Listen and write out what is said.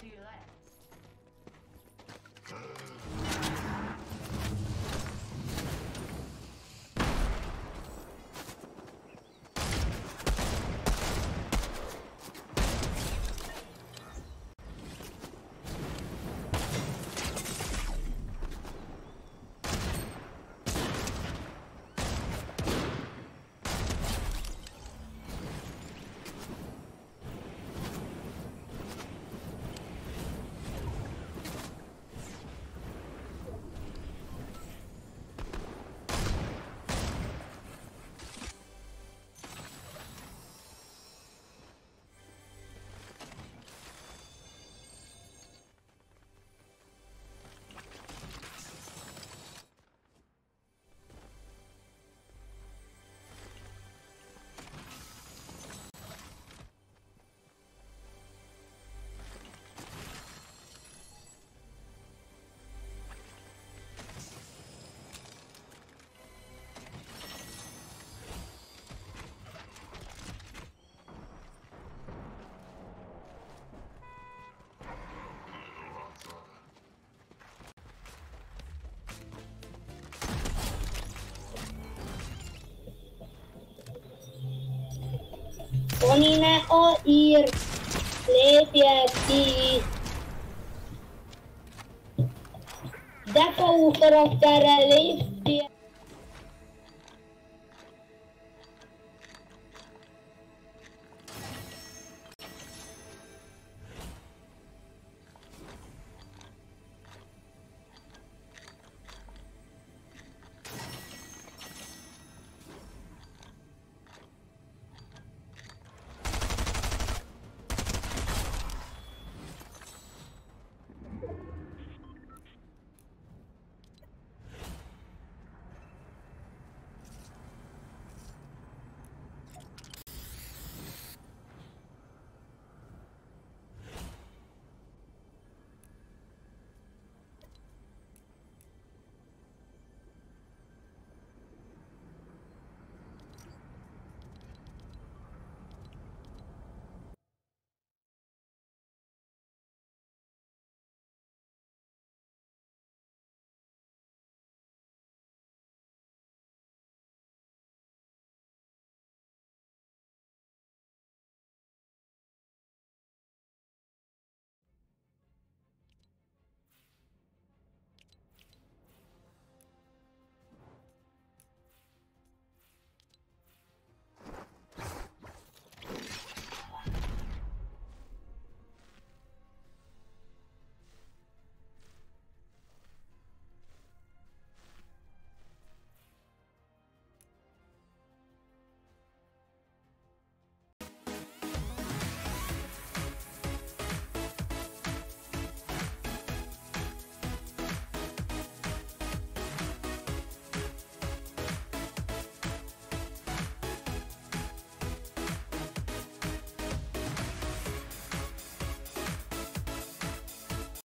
see that. Onine o ir lepieki. Därför karaktärer liv